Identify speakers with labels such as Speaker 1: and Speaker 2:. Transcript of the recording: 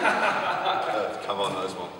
Speaker 1: uh, come on, those ones.